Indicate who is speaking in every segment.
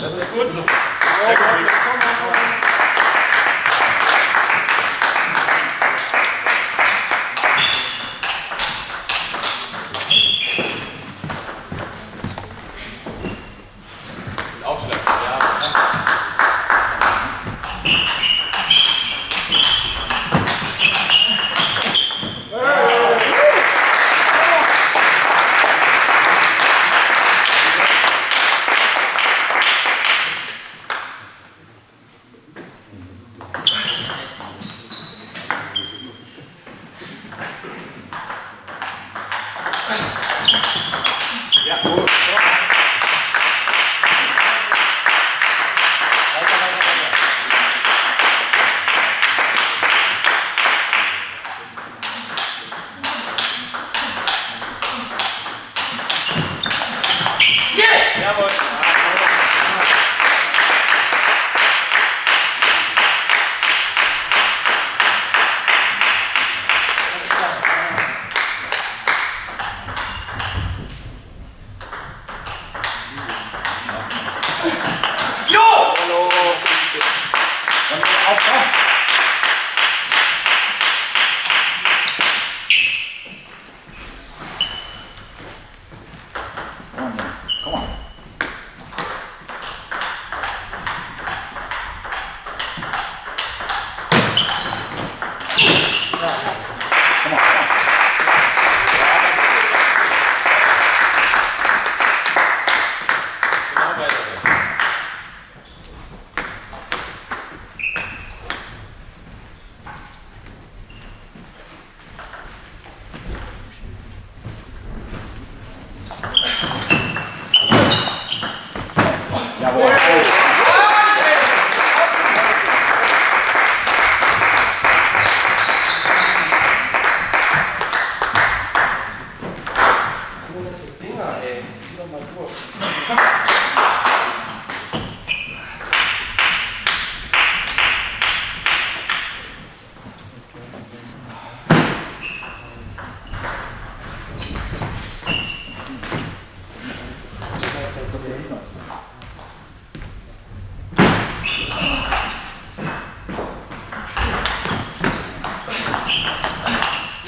Speaker 1: Das ist gut. Sehr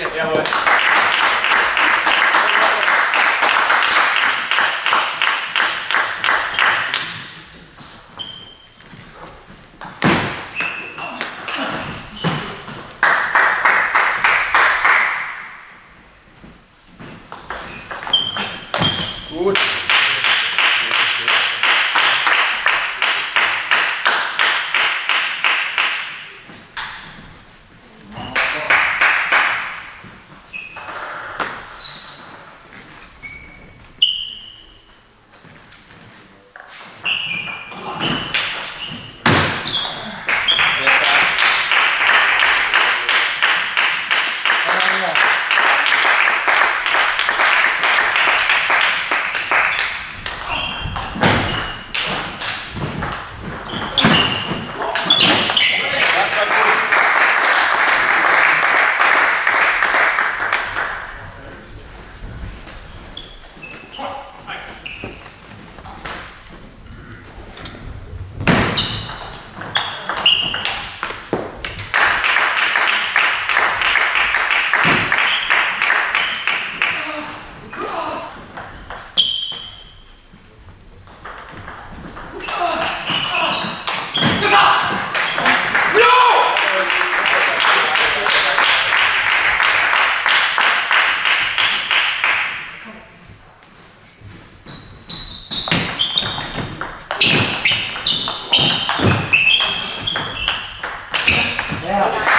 Speaker 1: Спасибо. Yeah.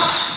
Speaker 1: Come on.